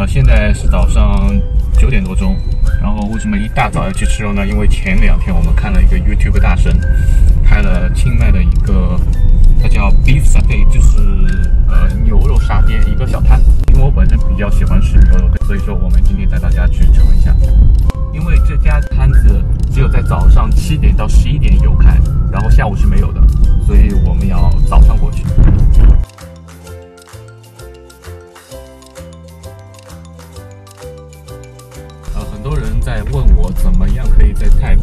呃，现在是早上九点多钟。然后为什么一大早要去吃肉呢？因为前两天我们看了一个 YouTube 大神拍了清迈的一个，它叫 Beef Satay，就是呃牛肉沙爹一个小摊。因为我本身比较喜欢吃牛肉，所以说我们今天带大家去尝一下。因为这家摊子只有在早上七点到十一点有开，然后下午是没有的，所以我们要早上过去。怎么样可以在泰国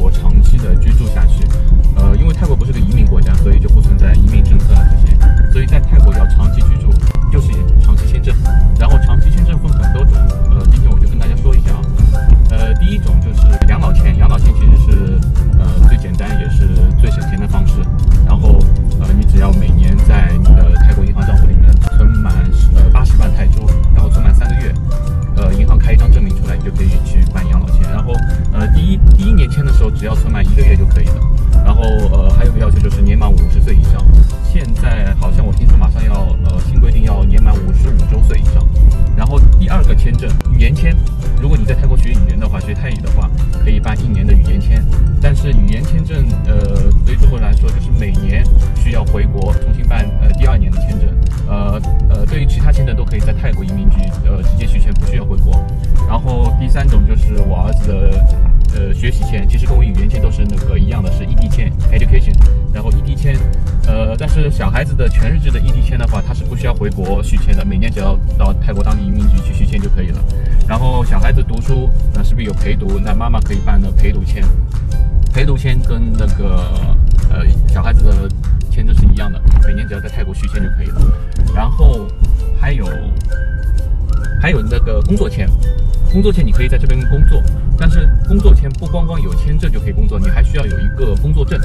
是语言签证呃，对中国人来说就是每年需要回国重新办呃第二年的签证。呃呃，对于其他签证都可以在泰国移民局呃直接续签，不需要回国。然后第三种就是我儿子的呃学习签，其实跟我语言签都是那个一样的，是异地签 education。然后异地签，呃，但是小孩子的全日制的异地签的话，他是不需要回国续签的，每年只要到泰国当地移民局去续签就可以了。然后小孩子读书，那是不是有陪读？那妈妈可以办的陪读签，陪读签跟那个呃小孩子的签证是一样的，每年只要在泰国续签就可以了。然后还有还有那个工作签，工作签你可以在这边工作，但是工作签不光光有签证就可以工作，你还需要有一个工作证，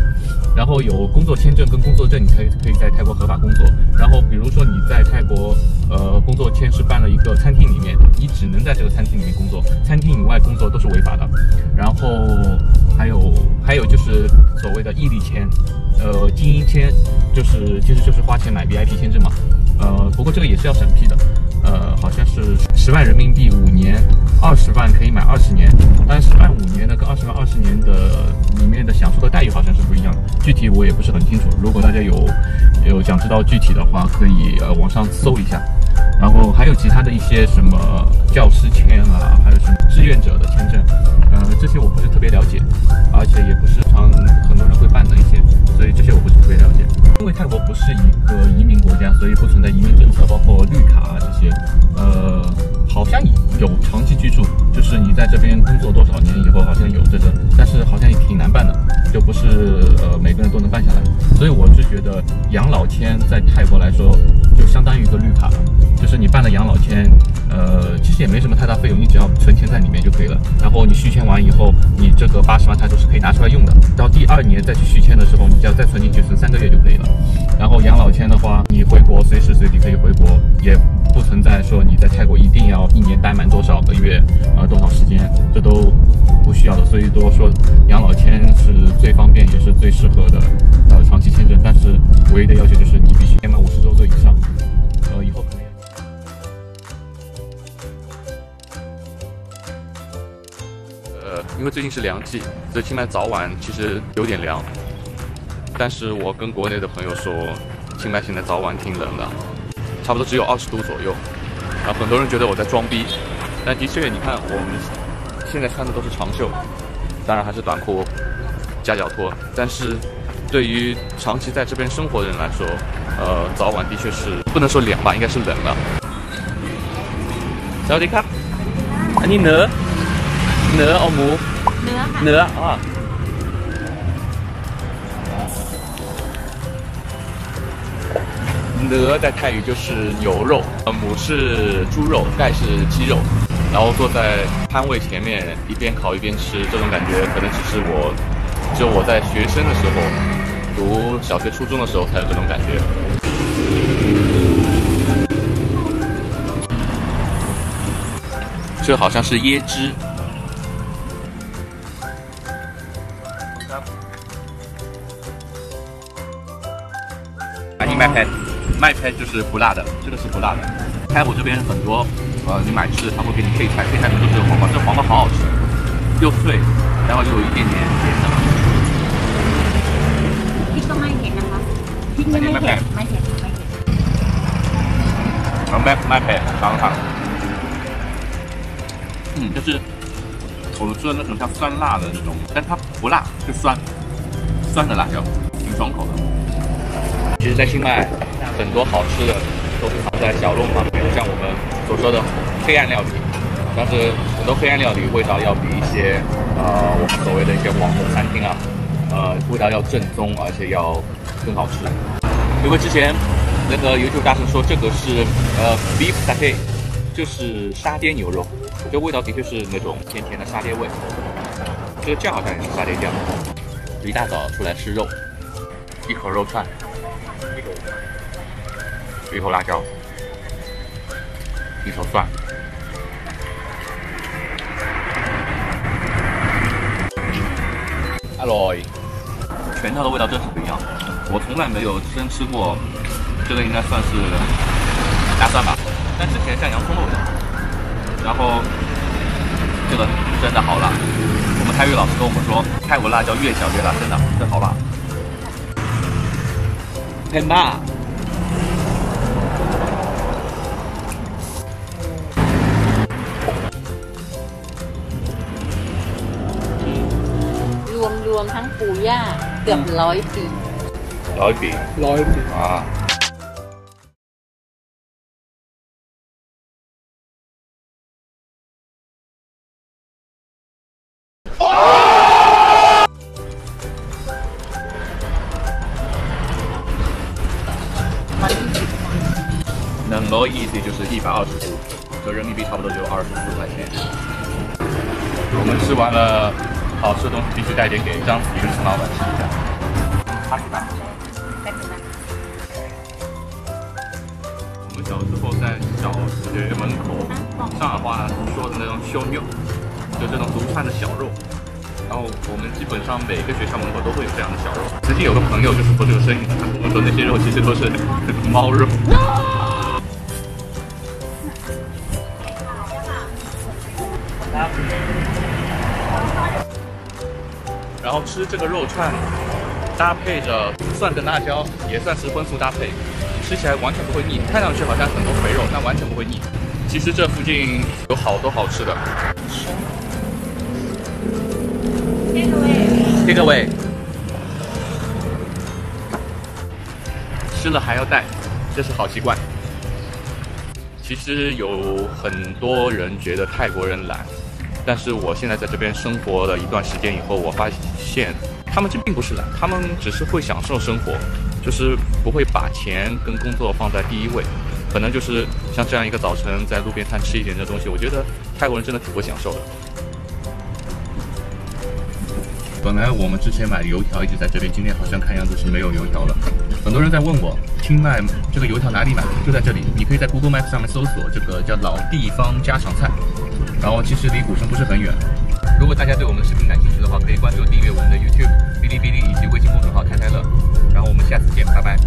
然后有工作签证跟工作证，你可以可以在泰国合法工作。然后比如说你在泰国呃工作签是办了一个餐厅里面，你只能在这个餐厅里面工作，餐厅以外工作都是违法的。然后的毅力签，呃精英签，就是其实就是花钱买 VIP 签证嘛，呃不过这个也是要审批的。呃，好像是十万人民币五年，二十万可以买二十年，但十万五年的跟二十万二十年的里面的享受的待遇好像是不一样的，具体我也不是很清楚。如果大家有有想知道具体的话，可以呃网上搜一下。然后还有其他的一些什么教师签啊，还有什么志愿者的签证，呃，这些我不是特别了解，而且也不是常很多办的一些，所以这些我不是特别了解。因为泰国不是一个移民国家，所以不存在移民政策，包括绿卡啊这些。呃，好像有长期居住，就是你在这边工作多少年以后，好像有这个，但是好像也挺难办的，就不是呃每个人都能办下来。所以我是觉得养老签在泰国来说，就相当于一个绿卡了，就是你办了养老签，呃，其实也没什么太大费用，你只要存钱在里面就可以了。然后你续签完以后，你这个八十万泰铢是可以拿出来用的。到第二年再去续签的时候，你只要再存进去，存三个月就可以了。然后养老签的话，你回国随时随地可以回国，也不存在说你在泰国一定要一年待满多少个月，呃，多少时间，这都不需要的。所以都说养老签是最方便也是最适合的呃长期签证，但是唯一的要求就是呃因为最近是凉季所以清迈早晚其实有点凉。但是我跟国内的朋友说清迈现在早晚挺冷的差不多只有二十度左右。啊很多人觉得我在装逼但的确你看我们现在穿的都是长袖当然还是短裤加脚拖。但是对于长期在这边生活的人来说呃早晚的确是不能说凉吧应该是冷了。萨迪卡安妮呢？ เนื้อเนื้อเอาหมู เนื้อค่ะ เนื้ออ่ะเนื้อ在泰语就是牛肉，呃，母是猪肉，盖是鸡肉，然后坐在摊位前面一边烤一边吃，这种感觉可能只是我，只有我在学生的时候，读小学、初中的时候才有这种感觉。这好像是椰汁。 อันนี้มาแผ่น 麦片就是不辣的，这个是不辣的。泰国这边很多，呃，你买吃他会给你配菜，配菜很多这个黄瓜，这黄瓜好好吃，又脆，然后又有一点点甜的。พริกก็ไม่เผ็ดนะคะพริกนี่ไม่เผ็ดไม่เผ็ดไม่เผ็ด 然后麦麦片尝尝，嗯，就是我们说的那种像酸辣的那种，但它不辣，是酸，酸的辣椒，挺爽口的。 其实，在清迈很多好吃的都是藏在小弄旁边，像我们所说的黑暗料理，但是很多黑暗料理味道要比一些呃我们所谓的一些网红餐厅啊，呃味道要正宗，而且要更好吃。因为之前那个 YouTube 大师说这个是呃 beef satay，就是沙爹牛肉，这味道的确是那种甜甜的沙爹味。这个酱好像也是沙爹酱。一大早出来吃肉，一口肉串，一口辣椒，一口蒜。Hello，全套的味道真是不一样。我从来没有真吃过，这个应该算是大蒜吧，但吃起来像洋葱的味道。然后这个真的好辣，我们泰语老师跟我们说，泰国辣椒越小越辣，真的，真好辣。很辣。ย่าเกือบร้อยปี ร้อยปี ร้อยปี อ่า能够意思就是一百二十五，折人民币差不多就二十四块钱。我们吃完了 好吃的东西，必须带点给张子怡陈老板吃一下。八十八。我们小时候在小学门口，上海话说的那种小肉，就这种独串的小肉。然后我们基本上每个学校门口都会有这样的小肉。曾经有个朋友就是做这个生意的，他跟我说那些肉其实都是猫肉。然后吃这个肉串，搭配着蒜跟辣椒，也算是荤素搭配，吃起来完全不会腻。看上去好像很多肥肉，但完全不会腻。其实这附近有好多好吃的。这个味，吃了还要带，这是好习惯。其实有很多人觉得泰国人懒，但是我现在在这边生活了一段时间以后，我发现现他们这并不是懒，他们只是会享受生活，就是不会把钱跟工作放在第一位。可能就是像这样一个早晨在路边摊吃一点这东西，我觉得泰国人真的挺会享受的。本来我们之前买的油条一直在这边，今天好像看样子是没有油条了。很多人在问我，清迈这个油条哪里买？就在这里，你可以在 Google Maps 上面搜索这个叫老地方家常菜，然后其实离古城不是很远。如果大家对我们的视频感兴趣的话，可以关注订阅我们的 YouTube、哔哩哔哩以及微信公众号“太太乐”。然后我们下次见，拜拜。